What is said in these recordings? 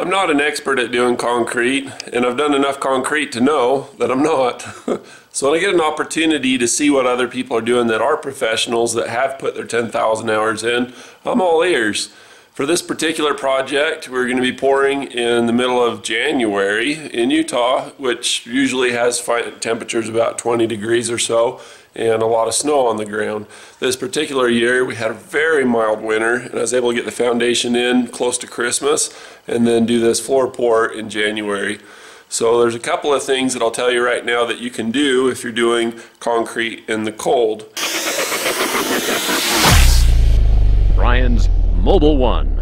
I'm not an expert at doing concrete, and I've done enough concrete to know that I'm not. so when I get an opportunity to see what other people are doing that are professionals that have put their 10,000 hours in, I'm all ears. For this particular project, we're going to be pouring in the middle of January in Utah, which usually has temperatures about 20 degrees or so and a lot of snow on the ground. This particular year we had a very mild winter and I was able to get the foundation in close to Christmas and then do this floor pour in January. So there's a couple of things that I'll tell you right now that you can do if you're doing concrete in the cold. Brian's Mobile One.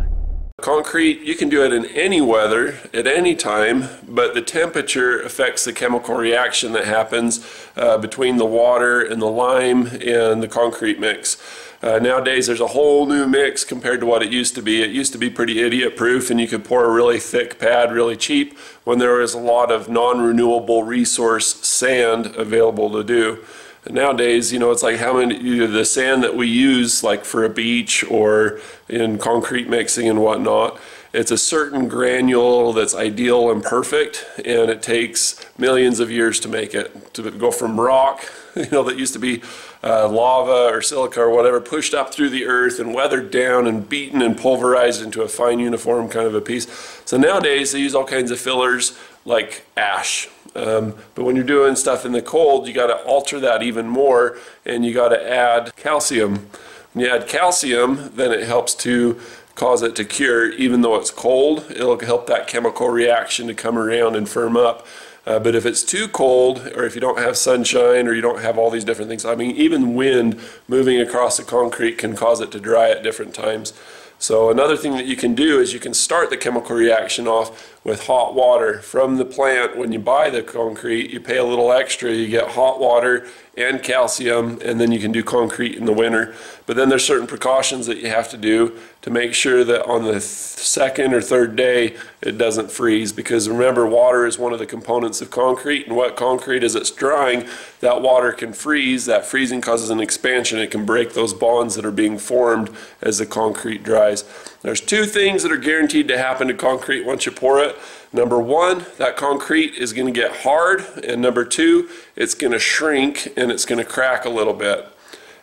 Concrete, you can do it in any weather, at any time, but the temperature affects the chemical reaction that happens uh, between the water and the lime and the concrete mix. Uh, nowadays, there's a whole new mix compared to what it used to be. It used to be pretty idiot proof, and you could pour a really thick pad really cheap when there was a lot of non renewable resource sand available to do nowadays, you know, it's like how many the sand that we use, like for a beach or in concrete mixing and whatnot. It's a certain granule that's ideal and perfect, and it takes millions of years to make it. To go from rock, you know, that used to be uh, lava or silica or whatever, pushed up through the earth and weathered down and beaten and pulverized into a fine uniform kind of a piece. So nowadays they use all kinds of fillers like ash um, but when you're doing stuff in the cold, you got to alter that even more and you got to add calcium. When you add calcium, then it helps to cause it to cure even though it's cold. It'll help that chemical reaction to come around and firm up. Uh, but if it's too cold, or if you don't have sunshine, or you don't have all these different things, I mean, even wind moving across the concrete can cause it to dry at different times. So another thing that you can do is you can start the chemical reaction off with hot water from the plant. When you buy the concrete, you pay a little extra. You get hot water and calcium, and then you can do concrete in the winter. But then there's certain precautions that you have to do to make sure that on the second or third day it doesn't freeze. Because remember, water is one of the components of concrete, and wet concrete, as it's drying, that water can freeze. That freezing causes an expansion. It can break those bonds that are being formed as the concrete dries. There's two things that are guaranteed to happen to concrete once you pour it. Number one, that concrete is going to get hard, and number two, it's going to shrink and it's going to crack a little bit.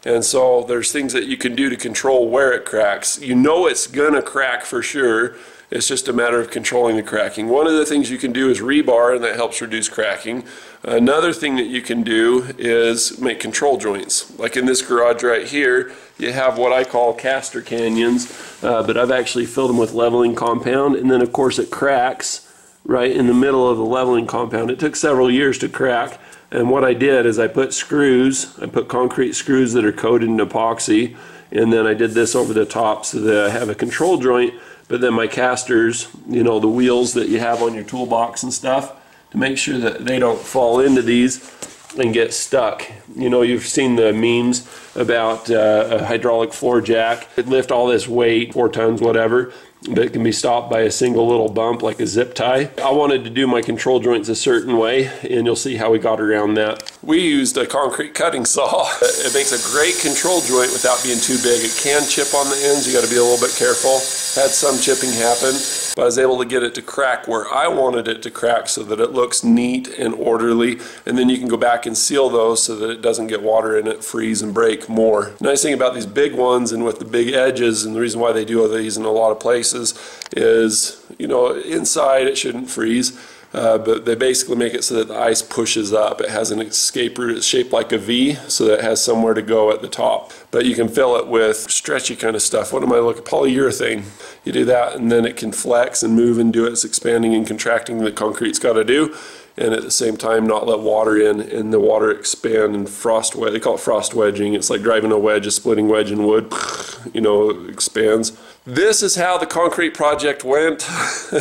And so there's things that you can do to control where it cracks. You know it's going to crack for sure. It's just a matter of controlling the cracking. One of the things you can do is rebar, and that helps reduce cracking. Another thing that you can do is make control joints. Like in this garage right here, you have what I call caster canyons, uh, but I've actually filled them with leveling compound, and then of course it cracks right in the middle of the leveling compound. It took several years to crack, and what I did is I put screws, I put concrete screws that are coated in epoxy, and then I did this over the top so that I have a control joint, but then my casters, you know, the wheels that you have on your toolbox and stuff, to make sure that they don't fall into these and get stuck. You know, you've seen the memes about uh, a hydraulic floor jack. It lift all this weight, four tons, whatever, that can be stopped by a single little bump like a zip tie. I wanted to do my control joints a certain way and you'll see how we got around that. We used a concrete cutting saw. It makes a great control joint without being too big. It can chip on the ends, you gotta be a little bit careful. Had some chipping happen, but I was able to get it to crack where I wanted it to crack so that it looks neat and orderly and then you can go back and seal those so that it doesn't get water in it, freeze and break more. Nice thing about these big ones and with the big edges and the reason why they do these in a lot of places is, you know, inside it shouldn't freeze. Uh, but they basically make it so that the ice pushes up. It has an escape route. It's shaped like a V, so that it has somewhere to go at the top. But you can fill it with stretchy kind of stuff. What am I looking? Polyurethane. You do that, and then it can flex and move and do its expanding and contracting that concrete's got to do and at the same time not let water in and the water expand and frost wedge. They call it frost wedging. It's like driving a wedge, a splitting wedge in wood, you know, expands. This is how the concrete project went.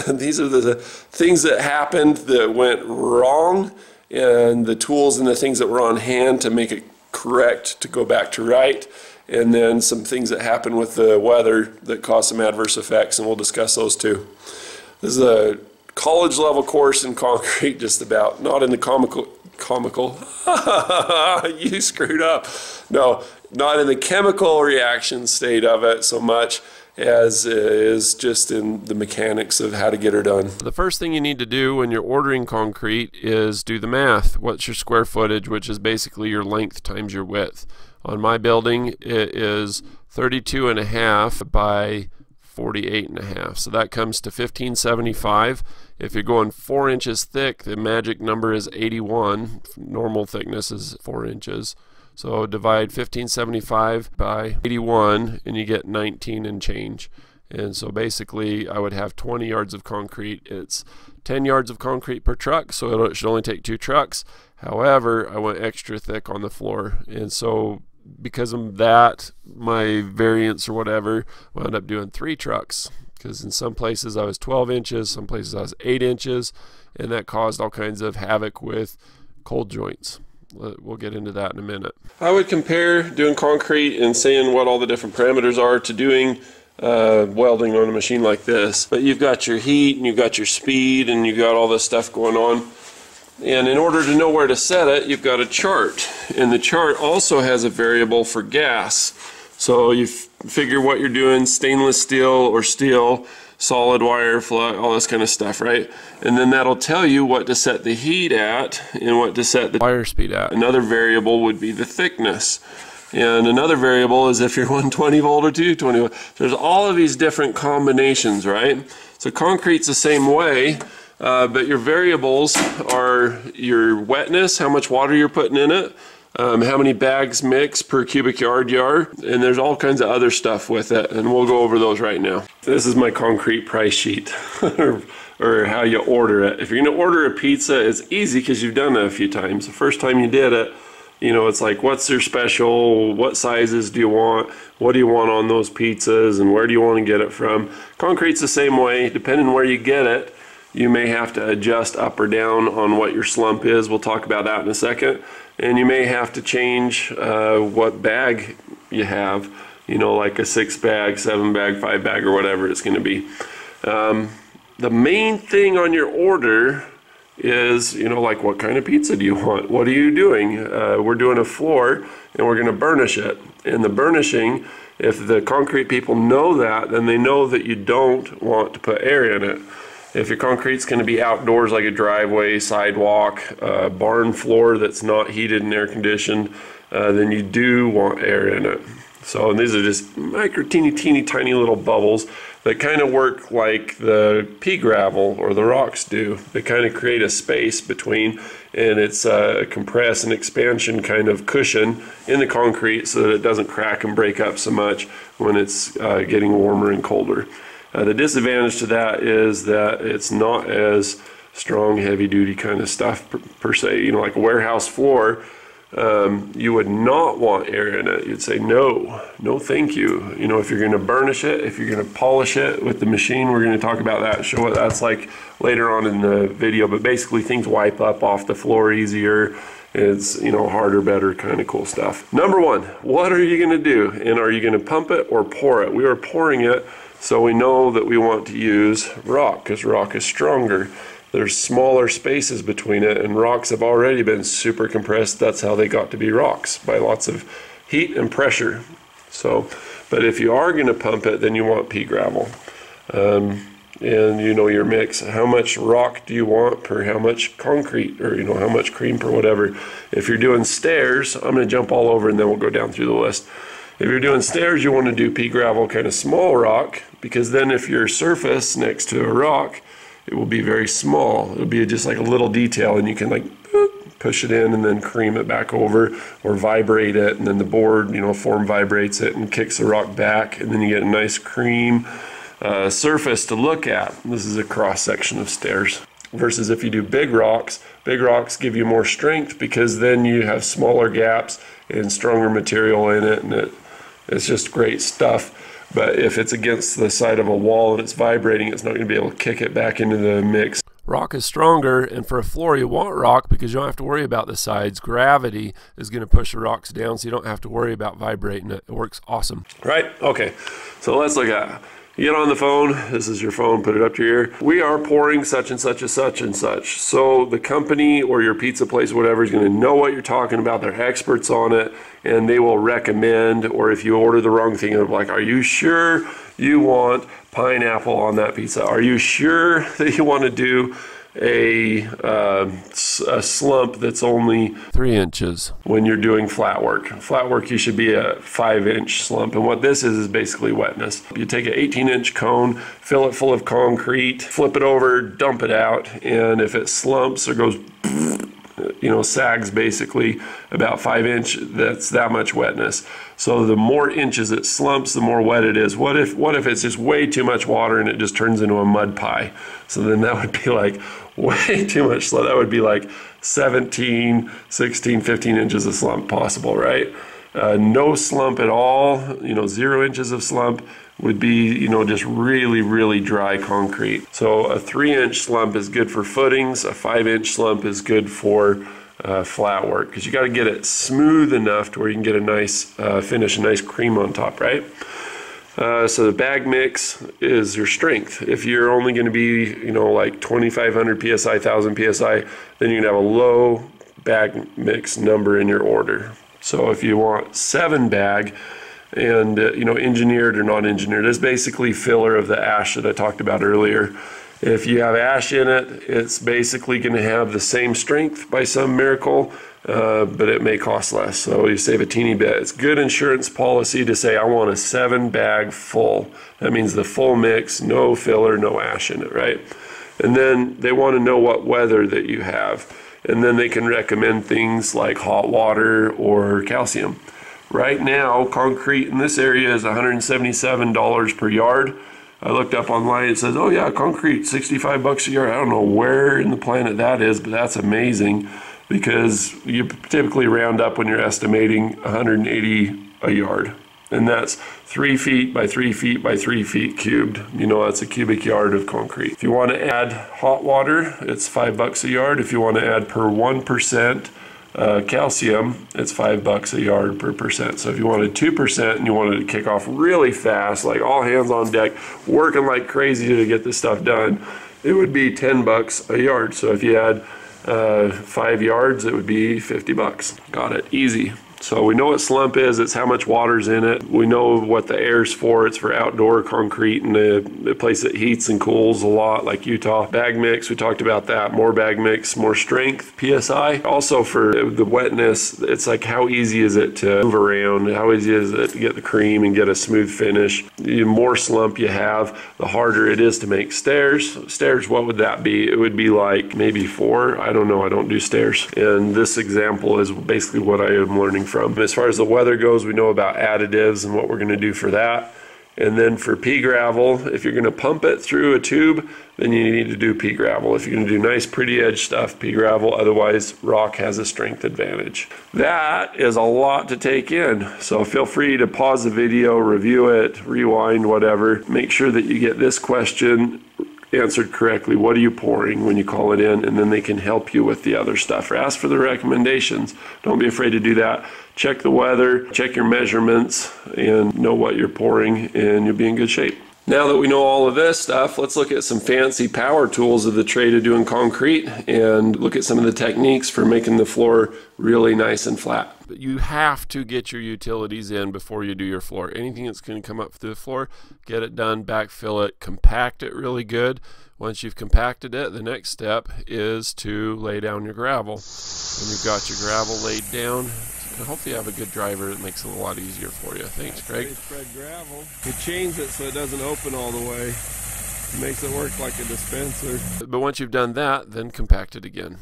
These are the things that happened that went wrong and the tools and the things that were on hand to make it correct to go back to right and then some things that happened with the weather that caused some adverse effects and we'll discuss those too. This is a college level course in concrete just about, not in the comical, comical, you screwed up. No, not in the chemical reaction state of it so much as is just in the mechanics of how to get her done. The first thing you need to do when you're ordering concrete is do the math. What's your square footage, which is basically your length times your width. On my building, it is 32 and a half by 48 and a half. So that comes to 1575. If you're going four inches thick, the magic number is 81. Normal thickness is four inches. So divide 1575 by 81 and you get 19 and change. And so basically I would have 20 yards of concrete. It's 10 yards of concrete per truck, so it should only take two trucks. However, I went extra thick on the floor. And so because of that, my variance or whatever wound up doing three trucks. Because in some places I was 12 inches, some places I was 8 inches, and that caused all kinds of havoc with cold joints. We'll get into that in a minute. I would compare doing concrete and saying what all the different parameters are to doing uh, welding on a machine like this. But you've got your heat and you've got your speed and you've got all this stuff going on. And in order to know where to set it, you've got a chart. And the chart also has a variable for gas. So you figure what you're doing, stainless steel or steel, solid wire, flood, all this kind of stuff, right? And then that'll tell you what to set the heat at and what to set the wire speed at. Another variable would be the thickness. And another variable is if you're 120 volt or 220 volt. There's all of these different combinations, right? So concrete's the same way. Uh, but your variables are your wetness, how much water you're putting in it, um, how many bags mix per cubic yard yard, and there's all kinds of other stuff with it, and we'll go over those right now. This is my concrete price sheet, or, or, how you order it. If you're gonna order a pizza, it's easy because you've done it a few times. The first time you did it, you know, it's like, what's your special? What sizes do you want? What do you want on those pizzas? And where do you want to get it from? Concrete's the same way, depending where you get it you may have to adjust up or down on what your slump is. We'll talk about that in a second. And you may have to change uh, what bag you have, you know, like a six bag, seven bag, five bag, or whatever it's going to be. Um, the main thing on your order is, you know, like what kind of pizza do you want? What are you doing? Uh, we're doing a floor and we're going to burnish it. And the burnishing, if the concrete people know that, then they know that you don't want to put air in it. If your concrete's going to be outdoors like a driveway, sidewalk, uh, barn floor that's not heated and air conditioned, uh, then you do want air in it. So these are just micro teeny teeny tiny little bubbles that kind of work like the pea gravel or the rocks do. They kind of create a space between and it's a compress and expansion kind of cushion in the concrete so that it doesn't crack and break up so much when it's uh, getting warmer and colder. Uh, the disadvantage to that is that it's not as strong, heavy duty kind of stuff per, per se. You know, like a warehouse floor, um, you would not want air in it. You'd say, no, no, thank you. You know, if you're going to burnish it, if you're going to polish it with the machine, we're going to talk about that, show what that's like later on in the video. But basically, things wipe up off the floor easier. It's, you know, harder, better, kind of cool stuff. Number one, what are you going to do? And are you going to pump it or pour it? We are pouring it so we know that we want to use rock because rock is stronger. There's smaller spaces between it, and rocks have already been super compressed. That's how they got to be rocks by lots of heat and pressure. So, but if you are going to pump it, then you want pea gravel. Um, and you know your mix how much rock do you want per how much concrete or you know how much cream per whatever if you're doing stairs i'm going to jump all over and then we'll go down through the list if you're doing stairs, you want to do pea gravel kind of small rock because then if your surface next to a rock, it will be very small. It'll be just like a little detail and you can like push it in and then cream it back over or vibrate it and then the board, you know, form vibrates it and kicks the rock back and then you get a nice cream uh, surface to look at. This is a cross section of stairs versus if you do big rocks, big rocks give you more strength because then you have smaller gaps and stronger material in it and it it's just great stuff. But if it's against the side of a wall and it's vibrating, it's not going to be able to kick it back into the mix. Rock is stronger, and for a floor, you want rock because you don't have to worry about the sides. Gravity is going to push the rocks down, so you don't have to worry about vibrating it. It works awesome. Right? Okay. So let's look at you get on the phone, this is your phone, put it up to your ear. We are pouring such and such and such and such. So the company or your pizza place, whatever, is going to know what you're talking about. They're experts on it and they will recommend, or if you order the wrong thing, they're like, are you sure you want pineapple on that pizza. Are you sure that you want to do a, uh, a slump that's only three inches when you're doing flat work. Flat work, you should be a five inch slump. And what this is, is basically wetness. You take an 18 inch cone, fill it full of concrete, flip it over, dump it out. And if it slumps or goes you know, sags basically about five inch, that's that much wetness. So the more inches it slumps, the more wet it is. What if what if it's just way too much water and it just turns into a mud pie? So then that would be like way too much slump. That would be like 17, 16, 15 inches of slump possible, right? Uh, no slump at all, you know, zero inches of slump would be, you know, just really, really dry concrete. So a three inch slump is good for footings, a five inch slump is good for uh, flat work because you got to get it smooth enough to where you can get a nice uh, finish, a nice cream on top, right? Uh, so the bag mix is your strength. If you're only going to be, you know, like 2,500 psi, 1,000 psi, then you're to have a low bag mix number in your order. So if you want seven bag, and uh, you know engineered or non-engineered, is basically filler of the ash that I talked about earlier. If you have ash in it, it's basically going to have the same strength by some miracle, uh, but it may cost less. So you save a teeny bit. It's good insurance policy to say I want a seven bag full. That means the full mix, no filler, no ash in it, right? And then they want to know what weather that you have. And then they can recommend things like hot water or calcium. Right now, concrete in this area is $177 per yard. I looked up online, it says, oh yeah, concrete, 65 bucks a yard. I don't know where in the planet that is, but that's amazing because you typically round up when you're estimating 180 a yard. And that's three feet by three feet by three feet cubed. You know, that's a cubic yard of concrete. If you want to add hot water, it's five bucks a yard. If you want to add per 1%, uh, calcium, it's five bucks a yard per percent. So if you wanted 2% and you wanted to kick off really fast, like all hands on deck, working like crazy to get this stuff done, it would be 10 bucks a yard. So if you had uh, five yards, it would be 50 bucks. Got it, easy. So we know what slump is, it's how much water's in it. We know what the air's for, it's for outdoor concrete and the place that heats and cools a lot like Utah. Bag mix, we talked about that. More bag mix, more strength, PSI. Also for the wetness, it's like how easy is it to move around? How easy is it to get the cream and get a smooth finish? The more slump you have, the harder it is to make stairs. Stairs, what would that be? It would be like maybe four. I don't know, I don't do stairs. And this example is basically what I am learning from. As far as the weather goes, we know about additives and what we're going to do for that. And then for pea gravel, if you're going to pump it through a tube, then you need to do pea gravel. If you're going to do nice, pretty edge stuff, pea gravel. Otherwise, rock has a strength advantage. That is a lot to take in. So feel free to pause the video, review it, rewind, whatever. Make sure that you get this question answered correctly. What are you pouring when you call it in? And then they can help you with the other stuff or ask for the recommendations. Don't be afraid to do that. Check the weather, check your measurements, and know what you're pouring, and you'll be in good shape. Now that we know all of this stuff, let's look at some fancy power tools of the trade of doing concrete and look at some of the techniques for making the floor really nice and flat. But you have to get your utilities in before you do your floor. Anything that's going to come up through the floor, get it done, backfill it, compact it really good. Once you've compacted it, the next step is to lay down your gravel. When you've got your gravel laid down, and hopefully you have a good driver that makes it a lot easier for you. Thanks, Greg. Spread gravel. It chains it so it doesn't open all the way. It makes it work like a dispenser. But once you've done that, then compact it again.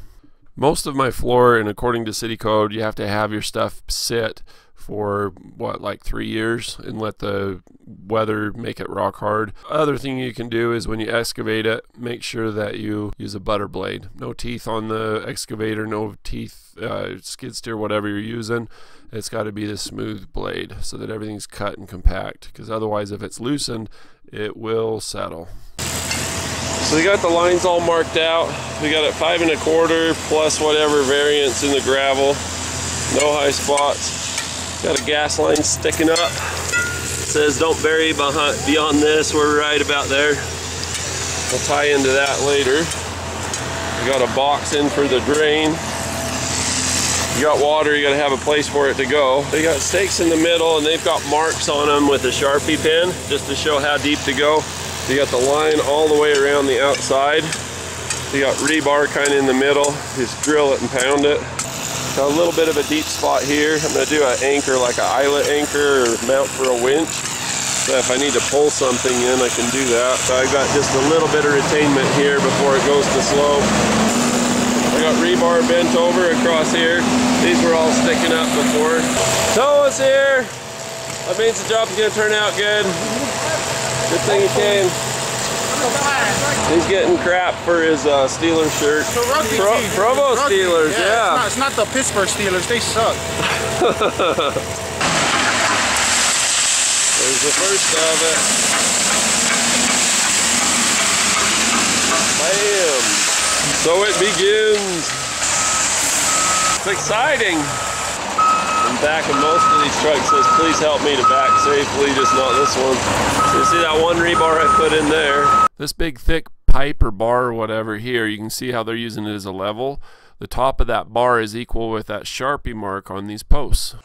Most of my floor, and according to city code, you have to have your stuff sit for what like three years and let the weather make it rock hard. Other thing you can do is when you excavate it, make sure that you use a butter blade. No teeth on the excavator, no teeth, uh, skid steer, whatever you're using. It's got to be the smooth blade so that everything's cut and compact. Because otherwise, if it's loosened, it will settle. So we got the lines all marked out. We got it five and a quarter plus whatever variance in the gravel. No high spots. Got a gas line sticking up. It says don't bury behind, beyond this. We're right about there. We'll tie into that later. We got a box in for the drain. You got water, you gotta have a place for it to go. They got stakes in the middle and they've got marks on them with a Sharpie pen just to show how deep to go. You got the line all the way around the outside. You got rebar kind of in the middle. Just drill it and pound it. Got a little bit of a deep spot here. I'm gonna do an anchor like an eyelet anchor or mount for a winch. So if I need to pull something in, I can do that. So I got just a little bit of retainment here before it goes to slope. I got rebar bent over across here. These were all sticking up before. Toa's here. That means the job's gonna turn out good. Good thing he came. He's getting crap for his uh, Steelers shirt. The rugby Pro- team. Provo Rugby, Steelers, yeah. It's not, it's not the Pittsburgh Steelers. They suck. There's the first of it. Bam! So it begins. It's exciting. I'm backing most of these trucks says please help me to back safely, just not this one. So you see that one rebar I put in there? This big thick pipe or bar or whatever here, you can see how they're using it as a level. The top of that bar is equal with that Sharpie mark on these posts.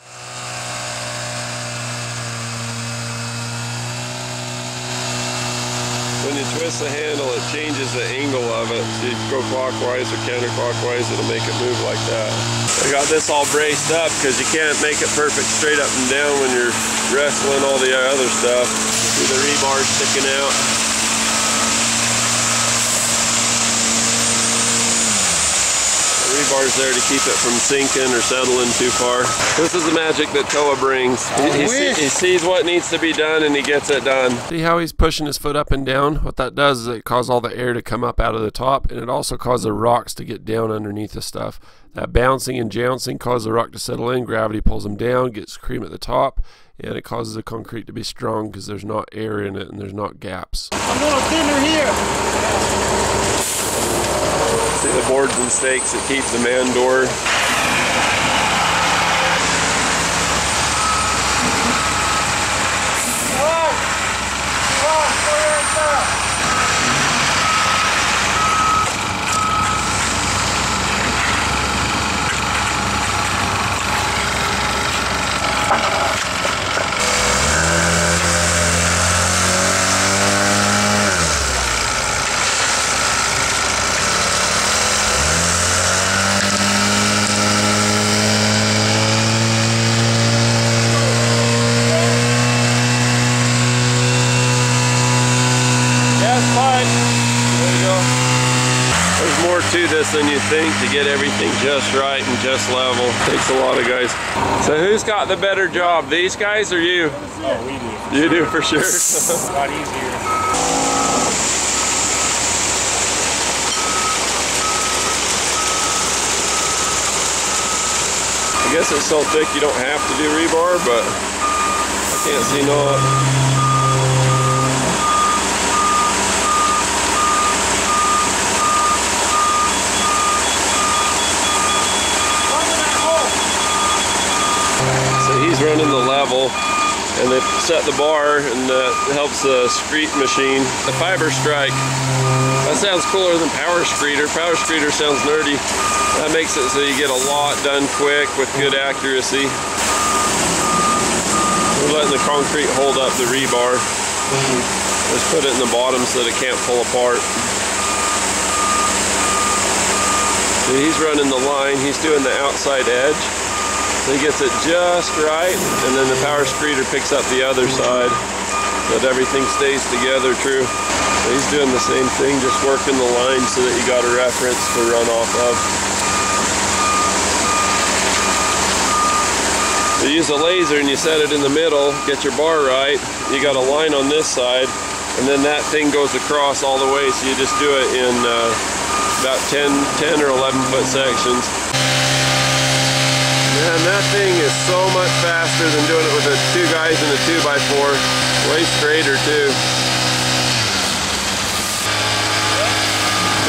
When you twist the handle, it changes the angle of it. So you go clockwise or counterclockwise, it'll make it move like that. I got this all braced up because you can't make it perfect straight up and down when you're wrestling all the other stuff. See the rebar sticking out. Rebar's there to keep it from sinking or settling too far. This is the magic that Toa brings. He, he, see- he sees what needs to be done and he gets it done. See how he's pushing his foot up and down? What that does is it causes all the air to come up out of the top and it also causes the rocks to get down underneath the stuff. That bouncing and jouncing causes the rock to settle in, gravity pulls them down, gets cream at the top, and it causes the concrete to be strong because there's not air in it and there's not gaps. A little thinner here. See the boards and stakes that keep the man door. Yes, fine. There you go. There's more to this than you think to get everything just right and just level. Takes a lot of guys. So who's got the better job, these guys or you? Oh, we do. You do for sure. A lot easier. I guess it's so thick you don't have to do rebar, but I can't see not. So running the level and they set the bar and that helps the screed machine. The fiber strike, that sounds cooler than power screeder. Power screeder sounds nerdy. That makes it so you get a lot done quick with good accuracy. We're letting the concrete hold up the rebar. Just put it in the bottom so that it can't pull apart. He's running the line, he's doing the outside edge. So he gets it just right, and then the power screeder picks up the other side so that everything stays together true. So he's doing the same thing, just working the line so that you got a reference to run off of. You use a laser and you set it in the middle, get your bar right. You got a line on this side, and then that thing goes across all the way. So you just do it in uh, about 10, 10 or 11 foot sections. Man, that thing is so much faster than doing it with a two guys in a two by four. Way straighter too.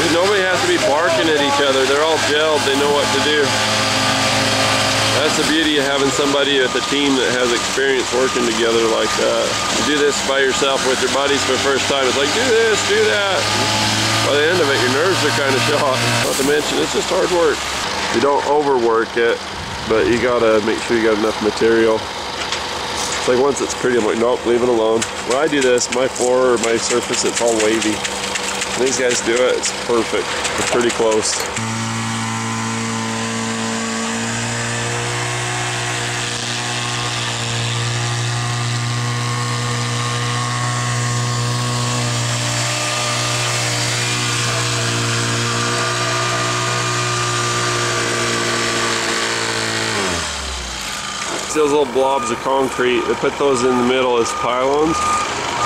Dude, nobody has to be barking at each other. They're all gelled. They know what to do. That's the beauty of having somebody with a team that has experience working together like that. You do this by yourself with your buddies for the first time. It's like, do this, do that. By the end of it, your nerves are kind of shot. Not to mention, it's just hard work. You don't overwork it, but you gotta make sure you got enough material. It's like once it's pretty, I'm like, nope, leave it alone. When I do this, my floor or my surface, it's all wavy. When these guys do it, it's perfect. It's pretty close. Those little blobs of concrete. They put those in the middle as pylons.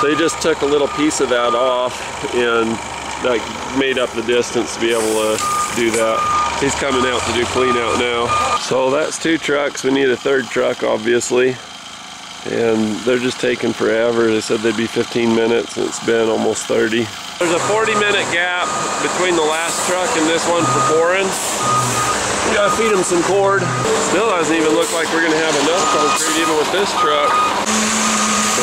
So they just took a little piece of that off and that made up the distance to be able to do that. He's coming out to do clean out now. So that's two trucks. We need a third truck, obviously. And they're just taking forever. They said they'd be 15 minutes and it's been almost 30. There's a 40 minute gap between the last truck and this one for pouring. We gotta feed them some cord. Still doesn't even look like we're gonna have enough concrete even with this truck.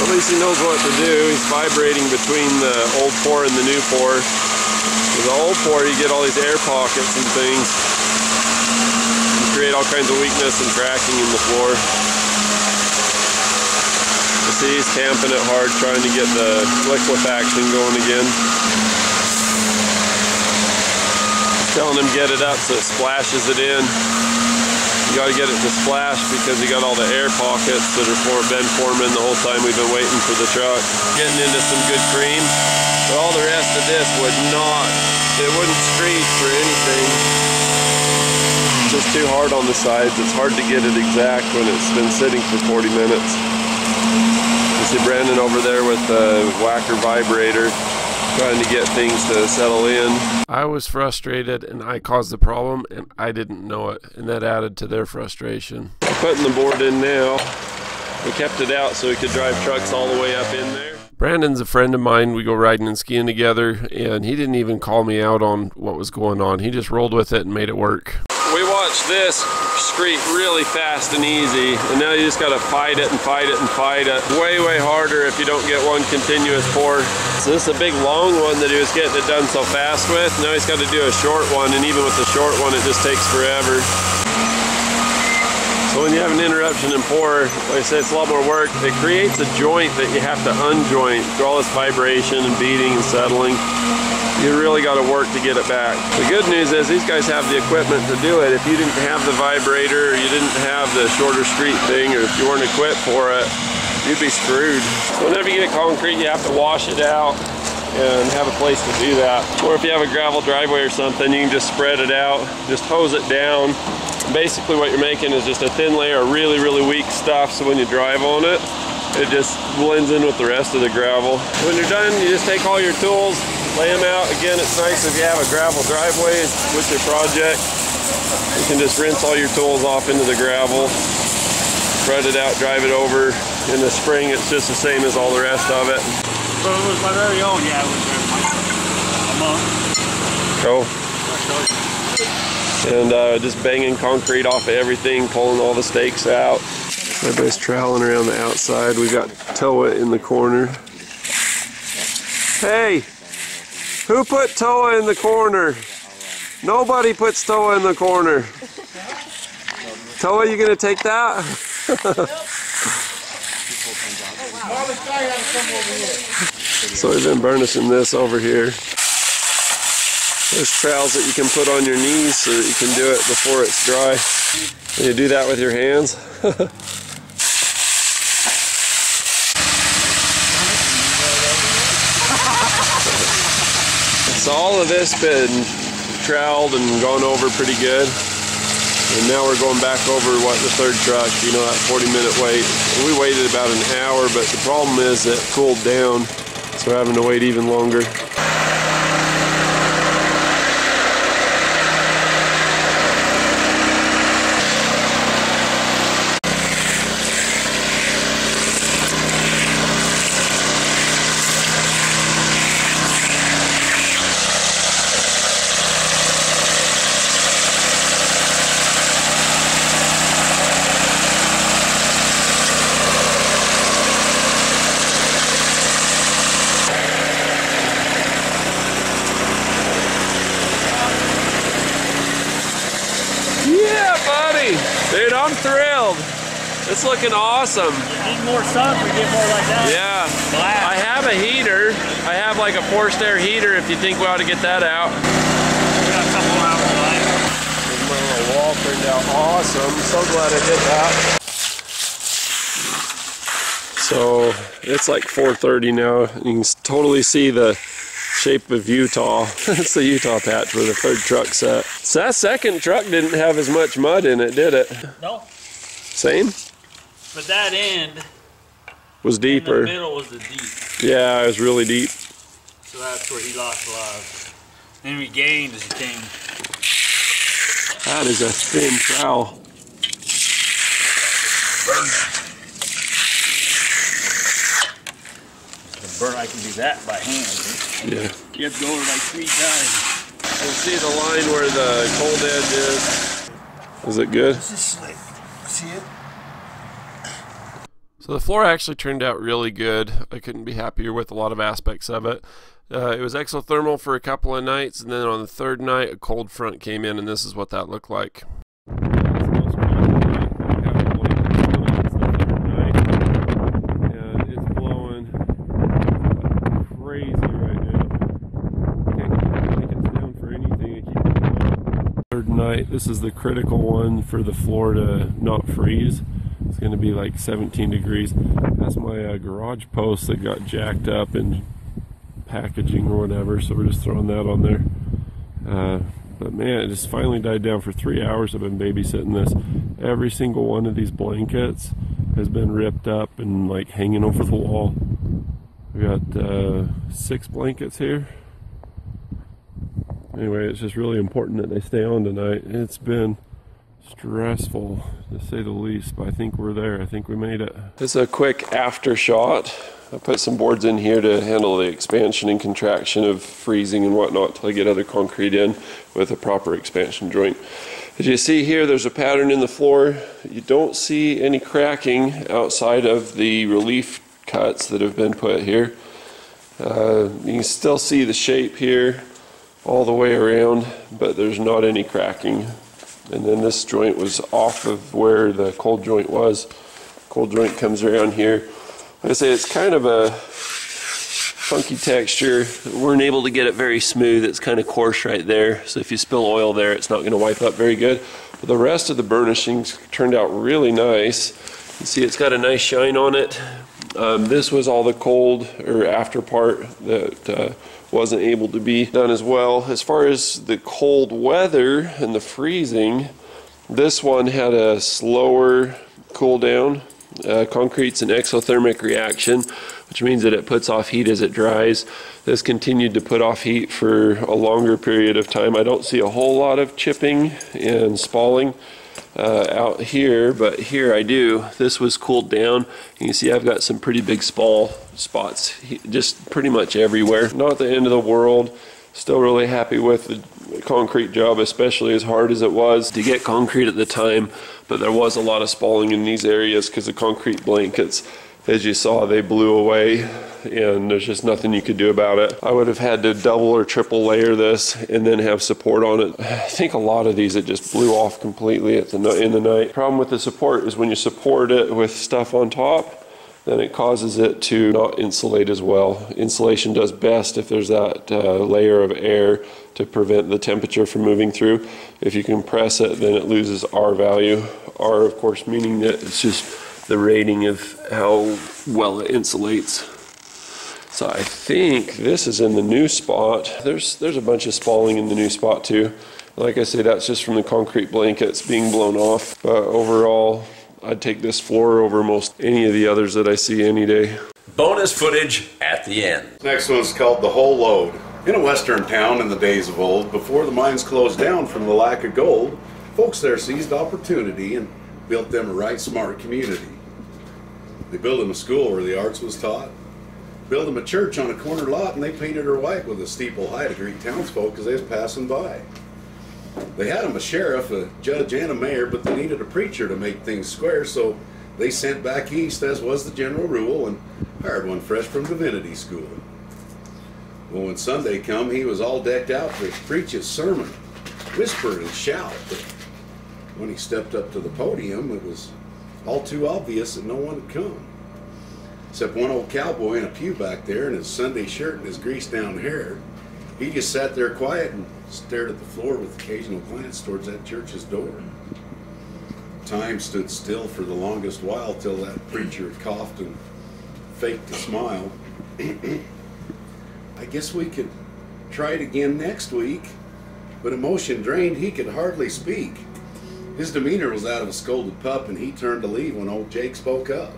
At least he knows what to do. He's vibrating between the old pour and the new pour. With the old pour, you get all these air pockets and things. You create all kinds of weakness and cracking in the floor. You see, he's tamping it hard, trying to get the liquefaction going again. Telling him get it up so it splashes it in. You got to get it to splash because you got all the air pockets that have been forming the whole time we've been waiting for the truck. Getting into some good cream. But all the rest of this would not, it wouldn't screed for anything. Just too hard on the sides. It's hard to get it exact when it's been sitting for 40 minutes. You see Brandon over there with the whacker vibrator trying to get things to settle in. I was frustrated and I caused the problem and I didn't know it and that added to their frustration. Putting the board in now. We kept it out so we could drive trucks all the way up in there. Brandon's a friend of mine. We go riding and skiing together and he didn't even call me out on what was going on. He just rolled with it and made it work. Watched this screed really fast and easy and now you just got to fight it and fight it and fight it. Way, way harder if you don't get one continuous pour. So this is a big long one that he was getting it done so fast with. Now he's got to do a short one and even with the short one it just takes forever. So when you have an interruption in pour, like I said, it's a lot more work. It creates a joint that you have to unjoint through all this vibration and beating and settling you really got to work to get it back. The good news is these guys have the equipment to do it. If you didn't have the vibrator, or you didn't have the shorter street thing, or if you weren't equipped for it, you'd be screwed. So whenever you get concrete, you have to wash it out and have a place to do that. Or if you have a gravel driveway or something, you can just spread it out, just hose it down. Basically what you're making is just a thin layer of really, really weak stuff so when you drive on it, it just blends in with the rest of the gravel. When you're done, you just take all your tools, lay them out. Again, it's nice if you have a gravel driveway with your project. You can just rinse all your tools off into the gravel, spread it out, drive it over. In the spring, it's just the same as all the rest of it. So it was my very own, yeah, it was there uh, a month. Oh. Cool. And uh, just banging concrete off of everything, pulling all the stakes out. Everybody's troweling around the outside. We got Toa in the corner. Hey, who put Toa in the corner? Nobody puts Toa in the corner. Toa, you gonna take that? so we've been burnishing this over here. There's trowels that you can put on your knees so that you can do it before it's dry. And you do that with your hands. so all of this been troweled and gone over pretty good. And now we're going back over what the third truck, you know, that 40 minute wait. We waited about an hour, but the problem is it cooled down, so we're having to wait even longer. It's looking awesome. Need more sun, we get more like that. Yeah. Black. I have a heater. I have like a forced air heater if you think we ought to get that out. We got a couple hours light. My little wall turned out awesome. So glad I did that. So it's like 4:30 now. You can totally see the shape of Utah. it's the Utah patch where the third truck set. So that second truck didn't have as much mud in it, did it? No, Same? But that end Was in the deeper. middle was the deep. Yeah, it was really deep. So that's where he lost a lot. of- Then we gained as he came. That is a thin trowel. The burn, I can do that by hand. Yeah. You have to go over like three times. You see the line where the cold edge is. Is it good? This is slick. See it? The floor actually turned out really good. I couldn't be happier with a lot of aspects of it. Uh, it was exothermal for a couple of nights, and then on the third night, a cold front came in, and this is what that looked like. Third night, this is the critical one for the floor to not freeze. It's going to be like 17 degrees. That's my uh, garage post that got jacked up in packaging or whatever, so we're just throwing that on there. Uh, but man, it just finally died down for three hours. I've been babysitting this. Every single one of these blankets has been ripped up and like hanging over the wall. We got uh, six blankets here. Anyway, it's just really important that they stay on tonight. It's been stressful to say the least, but I think we're there. I think we made it. It's a quick after shot. I put some boards in here to handle the expansion and contraction of freezing and whatnot till I get other concrete in with a proper expansion joint. As you see here, there's a pattern in the floor. You don't see any cracking outside of the relief cuts that have been put here. Uh, you can still see the shape here all the way around, but there's not any cracking. And then this joint was off of where the cold joint was. Cold joint comes around here. Like I say, it's kind of a funky texture. We weren't able to get it very smooth. It's kind of coarse right there. So if you spill oil there, it's not going to wipe up very good. But the rest of the burnishings turned out really nice. You see it's got a nice shine on it. Um, this was all the cold or after part that uh, wasn't able to be done as well. As far as the cold weather and the freezing, this one had a slower cool down. Uh, concrete's an exothermic reaction, which means that it puts off heat as it dries. This continued to put off heat for a longer period of time. I don't see a whole lot of chipping and spalling uh, out here, but here I do. This was cooled down. You can see I've got some pretty big spall spots, just pretty much everywhere. Not the end of the world. Still really happy with the concrete job, especially as hard as it was to get concrete at the time. But there was a lot of spalling in these areas because the concrete blankets, as you saw, they blew away and there's just nothing you could do about it. I would have had to double or triple layer this and then have support on it. I think a lot of these it just blew off completely at the in the night. Problem with the support is when you support it with stuff on top, then it causes it to not insulate as well. Insulation does best if there's that uh, layer of air to prevent the temperature from moving through. If you compress it, then it loses R value. R, of course, meaning that it's just the rating of how well it insulates. So I think this is in the new spot. There's there's a bunch of spalling in the new spot too. Like I say, that's just from the concrete blankets being blown off. But overall, I'd take this floor over most any of the others that I see any day. Bonus footage at the end. Next one's called The Whole Load. In a western town in the days of old, before the mines closed down from the lack of gold, folks there seized opportunity and built them a right smart community. They built them a school where the arts was taught, built them a church on a corner lot, and they painted her white with a steeple high to greet townsfolk as they was passing by. They had them a sheriff, a judge, and a mayor, but they needed a preacher to make things square, so they sent back east, as was the general rule, and hired one fresh from divinity school. Well, when Sunday come, he was all decked out to preach his sermon, whisper and shout. But When he stepped up to the podium, it was all too obvious that no one had come. Except one old cowboy in a pew back there in his Sunday shirt and his greased down hair. He just sat there quiet and stared at the floor with occasional glance towards that church's door. Time stood still for the longest while till that preacher coughed and faked a smile. I guess we could try it again next week. But emotion drained, he could hardly speak. His demeanor was that of a scolded pup, and he turned to leave when old Jake spoke up.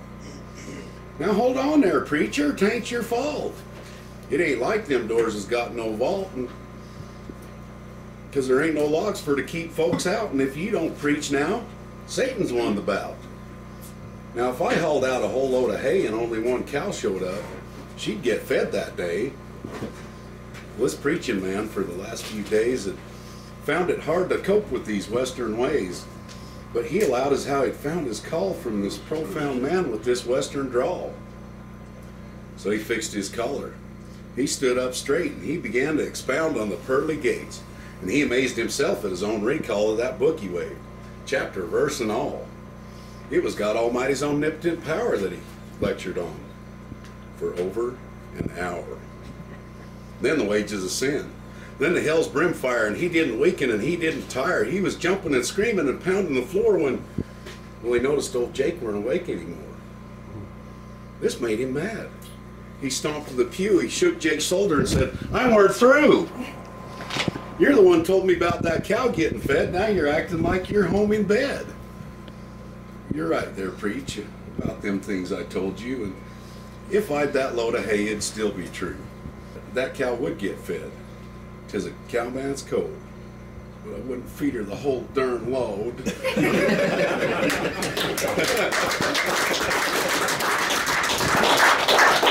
Now hold on there, preacher. Tain't your fault. It ain't like them doors has got no vault, because there ain't no locks for to keep folks out. And if you don't preach now, Satan's won the bout. Now, if I hauled out a whole load of hay and only one cow showed up, she'd get fed that day. Was preaching man for the last few days had found it hard to cope with these Western ways, but he allowed as how he'd found his call from this profound man with this Western drawl. So he fixed his collar. He stood up straight and he began to expound on the pearly gates, and he amazed himself at his own recall of that book he waved, chapter, verse, and all. It was God Almighty's omnipotent power that he lectured on for over an hour. Then the wages of sin. Then the hell's brimfire, and he didn't weaken and he didn't tire. He was jumping and screaming and pounding the floor when, well, he noticed old Jake weren't awake anymore. This made him mad. He stomped to the pew, he shook Jake's shoulder and said, I weren't through. You're the one told me about that cow getting fed. Now you're acting like you're home in bed. You're right there, preach, about them things I told you. And if I'd that load of hay, it'd still be true. That cow would get fed. Tis a cowman's cold. But I wouldn't feed her the whole darn load.